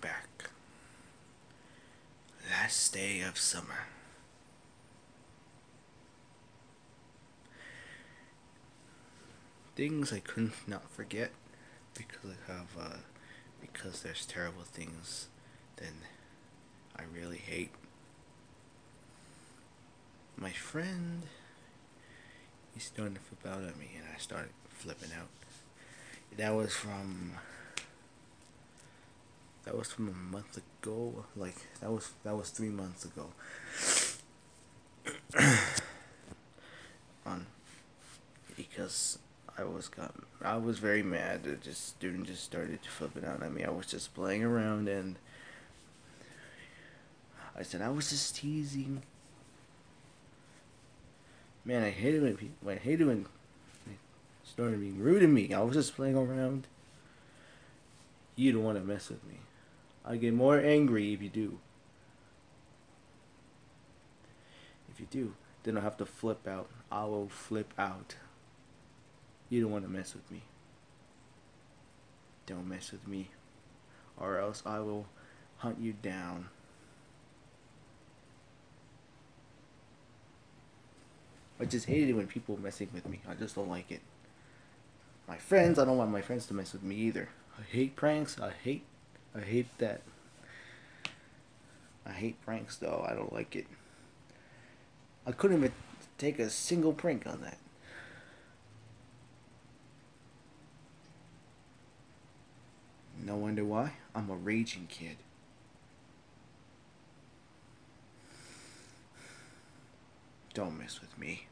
back. Last day of summer. Things I could not not forget because I have uh, because there's terrible things then I really hate. My friend he's starting to flip out at me and I started flipping out. That was from that was from a month ago. Like that was that was three months ago. On because I was got I was very mad. that just student just started flipping out at me. I was just playing around and I said I was just teasing. Man, I hated when people. I hated when they started being rude to me. I was just playing around. You don't want to mess with me. I get more angry if you do. If you do, then I'll have to flip out. I will flip out. You don't want to mess with me. Don't mess with me. Or else I will hunt you down. I just hate it when people messing with me. I just don't like it. My friends, I don't want my friends to mess with me either. I hate pranks. I hate I hate that. I hate pranks though. I don't like it. I couldn't even take a single prank on that. No wonder why. I'm a raging kid. Don't mess with me.